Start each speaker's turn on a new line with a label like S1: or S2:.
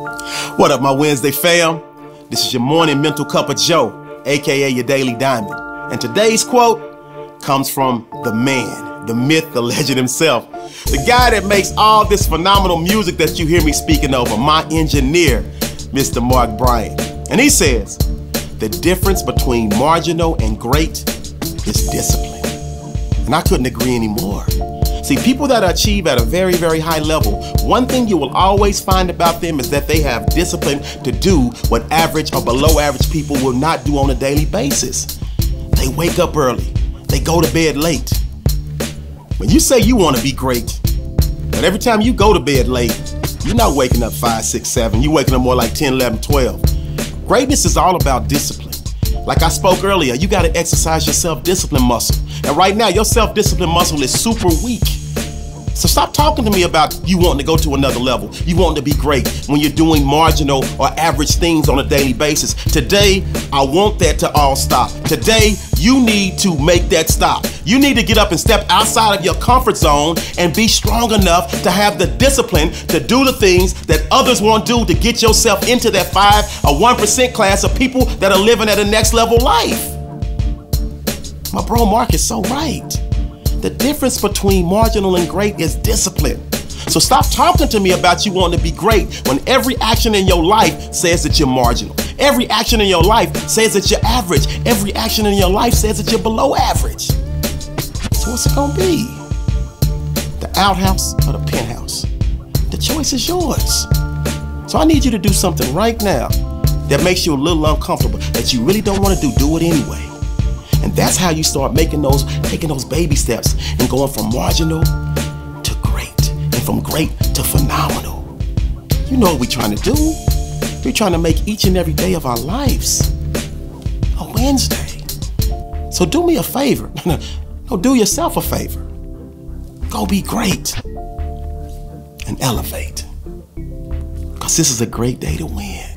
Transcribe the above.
S1: What up, my WINSday fam? This is your morning mental cup of Joe, aka your daily diamond. And today's quote comes from the man, the myth, the legend himself, the guy that makes all this phenomenal music that you hear me speaking over, my engineer, Mr. Mark Bryan. And he says, the difference between marginal and great is discipline. And I couldn't agree anymore. See, people that achieve at a very, very high level, one thing you will always find about them is that they have discipline to do what average or below average people will not do on a daily basis. They wake up early, they go to bed late. When you say you want to be great, but every time you go to bed late, you're not waking up 5, 6, 7, you're waking up more like 10, 11, 12. Greatness is all about discipline. Like I spoke earlier, you got to exercise your self discipline muscle. And right now, your self discipline muscle is super weak. So stop talking to me about you wanting to go to another level. You wanting to be great when you're doing marginal or average things on a daily basis. Today, I want that to all stop. Today, you need to make that stop. You need to get up and step outside of your comfort zone and be strong enough to have the discipline to do the things that others won't do to get yourself into that 5 or 1% class of people that are living at a next level life. My bro Mark is so right. The difference between marginal and great is discipline. So stop talking to me about you wanting to be great when every action in your life says that you're marginal. Every action in your life says that you're average. Every action in your life says that you're below average. So what's it gonna be? The outhouse or the penthouse? The choice is yours. So I need you to do something right now that makes you a little uncomfortable, that you really don't want to do, do it anyway. And that's how you start making those, taking those baby steps and going from marginal to great and from great to phenomenal. You know what we're trying to do. We're trying to make each and every day of our lives a WINSday. So do me a favor. No, do yourself a favor. Go be great and elevate. Because this is a great day to win.